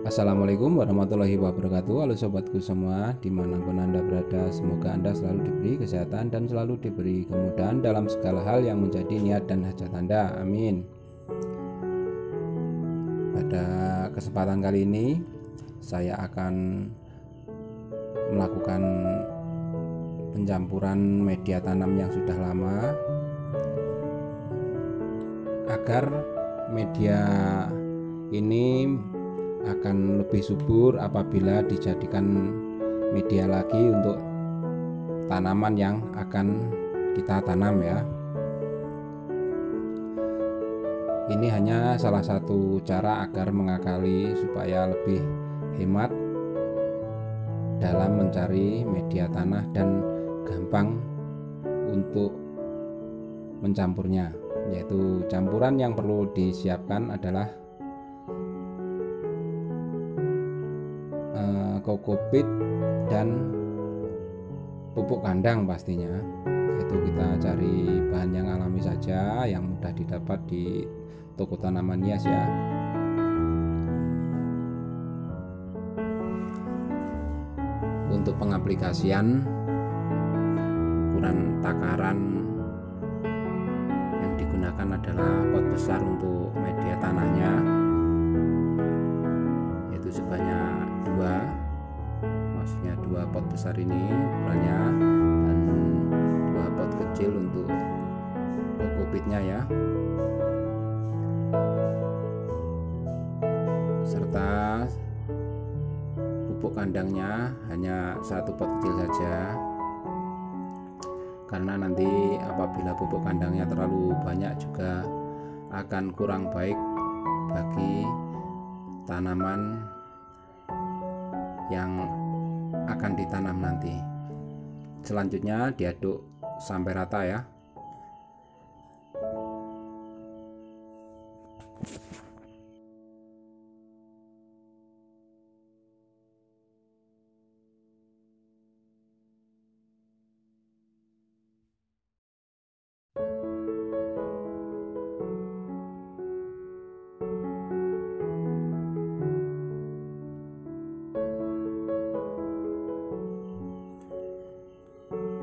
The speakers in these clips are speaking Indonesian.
Assalamualaikum warahmatullahi wabarakatuh. Halo sobatku semua Di mana pun anda berada Semoga anda selalu diberi kesehatan Dan selalu diberi kemudahan Dalam segala hal yang menjadi niat dan hajat anda. Amin. Pada kesempatan kali ini Saya akan Melakukan Pencampuran media tanam yang sudah lama Agar media ini akan lebih subur apabila dijadikan media lagi untuk tanaman yang akan kita tanam ya. Ini hanya salah satu cara agar mengakali supaya lebih hemat dalam mencari media tanah dan gampang untuk mencampurnya yaitu campuran yang perlu disiapkan adalah kokopit dan pupuk kandang pastinya. Itu kita cari bahan yang alami saja yang mudah didapat di toko tanaman hias ya. Untuk pengaplikasian ukuran takaran yang digunakan adalah pot besar untuk media tanahnya besar ini ukurannya dan dua pot kecil untuk kokopitnya ya. Serta pupuk kandangnya hanya satu pot kecil saja. Karena nanti apabila pupuk kandangnya terlalu banyak juga akan kurang baik bagi tanaman yang akan ditanam nanti. Selanjutnya diaduk sampai rata ya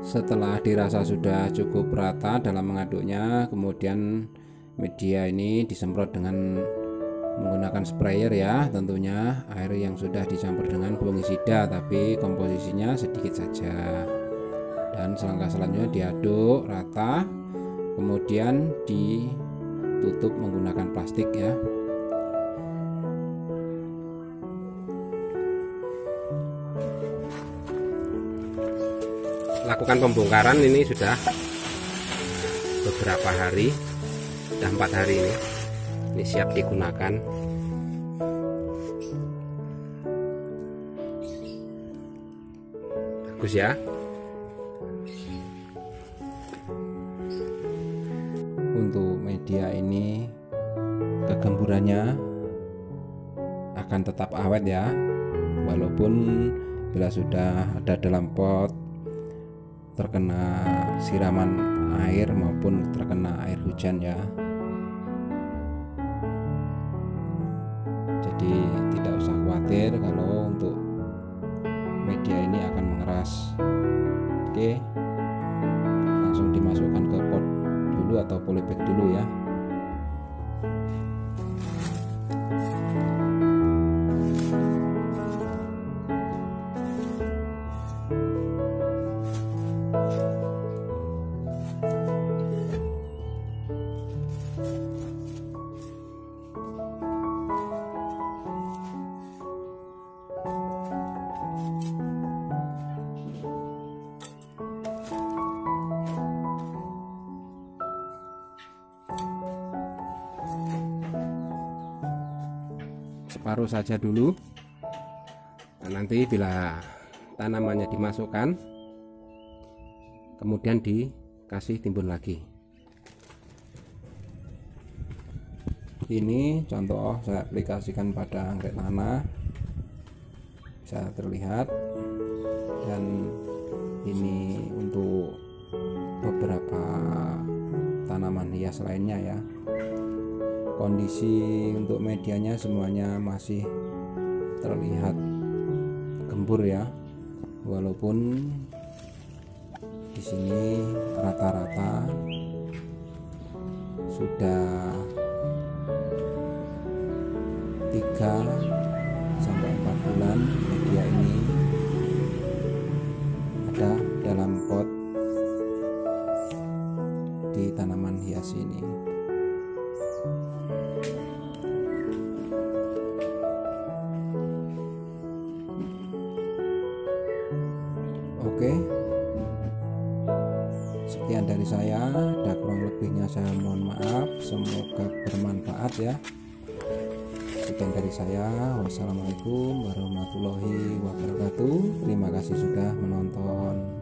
setelah dirasa sudah cukup rata dalam mengaduknya kemudian media ini disemprot dengan menggunakan sprayer ya tentunya air yang sudah dicampur dengan fungisida tapi komposisinya sedikit saja. Dan selangkah selanjutnya diaduk rata kemudian ditutup menggunakan plastik ya lakukan pembongkaran ini sudah beberapa hari sudah empat hari ini. Ini siap digunakan. Bagus ya. Untuk media ini kegemburannya akan tetap awet ya. Walaupun bila sudah ada dalam pot terkena siraman air maupun terkena air hujan ya. Jadi tidak usah khawatir kalau untuk media ini akan mengeras. Oke langsung dimasukkan ke pot dulu atau polybag dulu ya separuh saja dulu. Nah, nanti bila tanamannya dimasukkan kemudian dikasih timbun lagi. Ini contoh saya aplikasikan pada anggrek tanah bisa terlihat. Dan ini untuk beberapa tanaman hias lainnya ya kondisi untuk medianya semuanya masih terlihat gembur ya. Walaupun di sini rata-rata sudah 3 sampai 4 bulan media ini ada dalam pot di tanaman hias ini oke. Sekian dari saya. Ada kurang lebihnya saya mohon maaf. Semoga bermanfaat ya. Sekian dari saya. Wassalamualaikum warahmatullahi wabarakatuh. Terima kasih sudah menonton